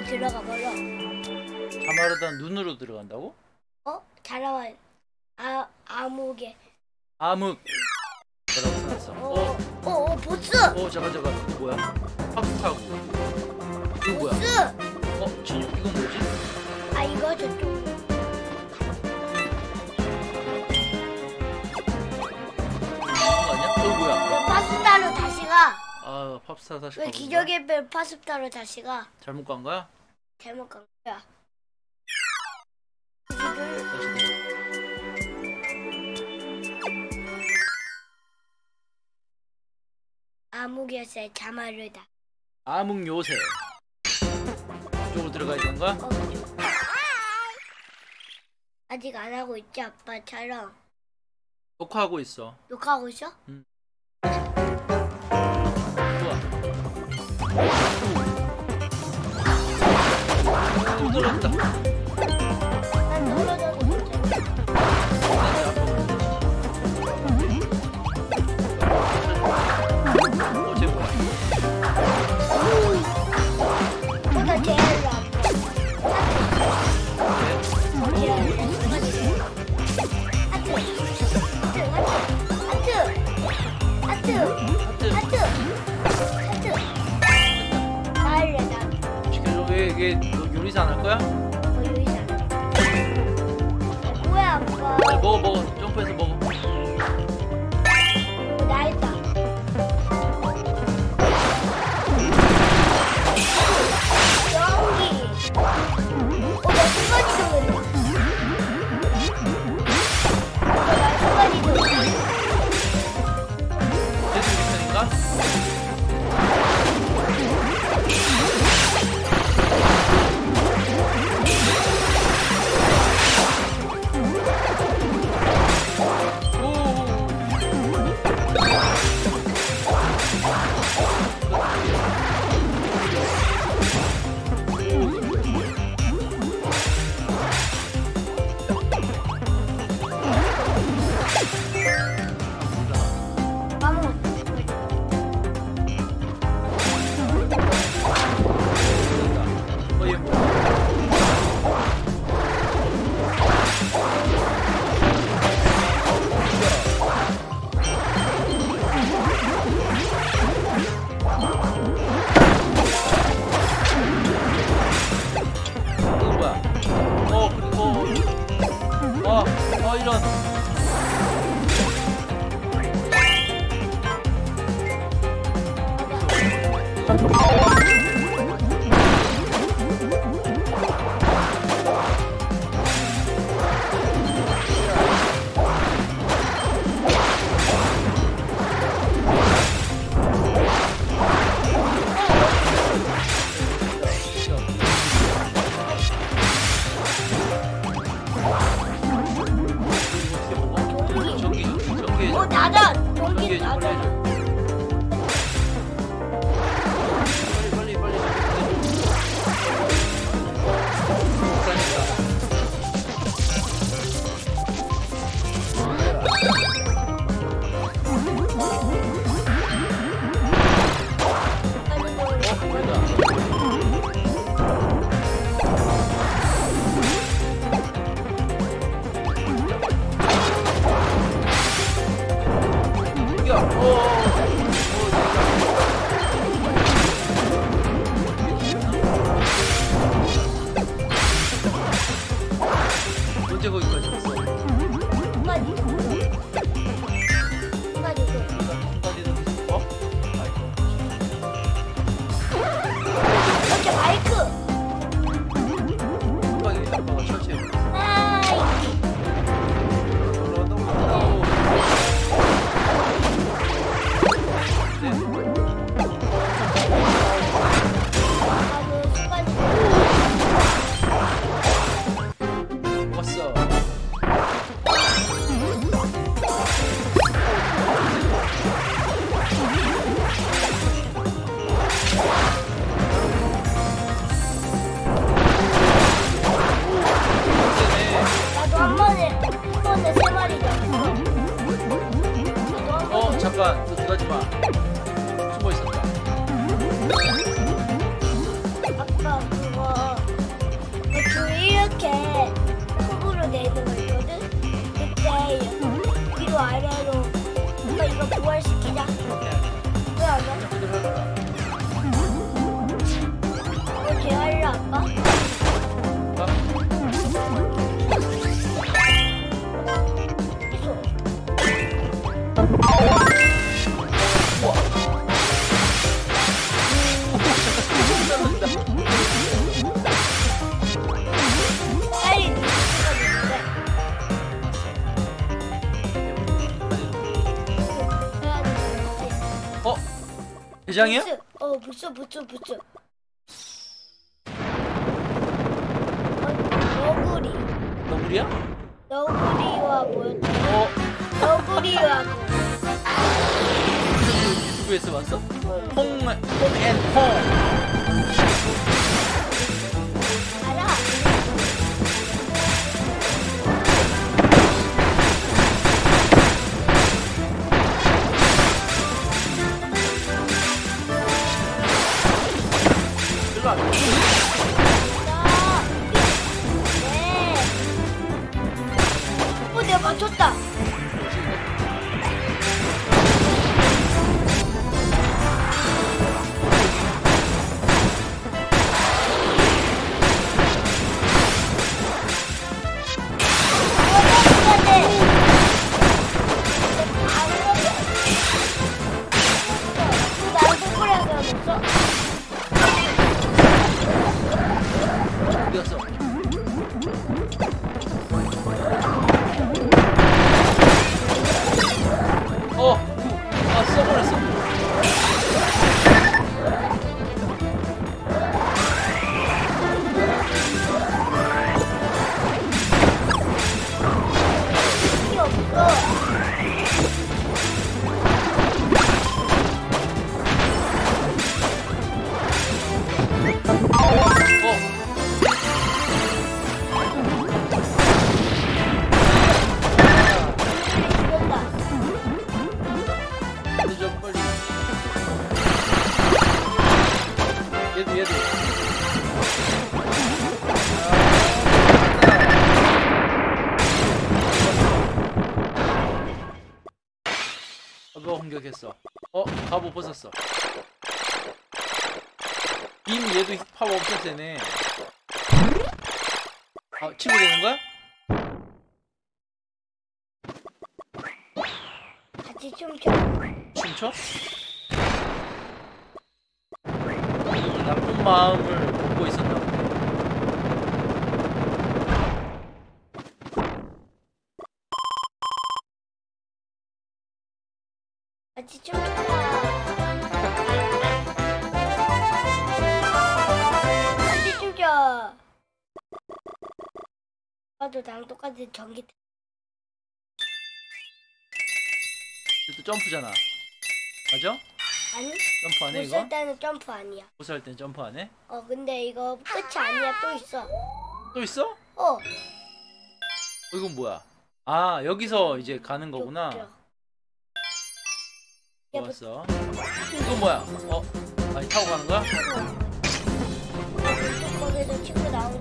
자마로 들어가 버려. 자마르다 눈으로 들어간다고? 어? 자라와 아 아무개. 암흑 뭐라고 써놨어 어, 어? 어, 어, 보스. 어 잠깐 잠깐 뭐야? 팝스타고 이거 뭐야? 보스. 어? 진유 이건 뭐지? 아 이거 저쪽. 아 팝스타 다시 왜. 기적의 별 파스타로 다시 가? 잘못 간 거야? 잘못 간 거야. 가. 아무개살 자마르다. 암흑 요새 이쪽으로 들어가야 되는 거야? 어, 아직 안 하고 있지 아빠처럼 녹화하고 있어 녹화하고 있어? 좋 또 들어갔다 이게 너 요리사 안 할 거야? 어 요리사. 뭐야 아빠. 먹어 먹어 점프해서 먹어 Oh. 대장이야? 어, 부츠, 부츠, 부츠. 어, 너구리. 너구리야? 너구리와 뭐였지? 어? 너구리와 뭐. 유튜브에서 봤어? 퐁, 퐁앤퐁. 맞췄다. 늦어, 빨리. 얘도, 얘도. 아빠가 공격했어. 어, 갑옷 벗었어. 임 얘도 파워 엄청 세네. 아, 친구 되는 거야? 같이 춤춰. 춤춰? 나쁜 마음을 먹고 있었나 보네. 같이 춤춰. 아빠도 나랑 똑같은 전기 또 점프잖아. 맞아? 아니? 점프 안 해 이거? 못쓸 때는 점프 아니야. 보스할 땐 점프 안 해? 어 근데 이거 끝이 아니야 또 있어. 또 있어? 어, 어. 이건 뭐야? 아 여기서 이제 가는 거구나. 쭉, 쭉. 좋았어. 이건 뭐야? 어? 아니 타고 가는 거야? 거기서 친구 나오는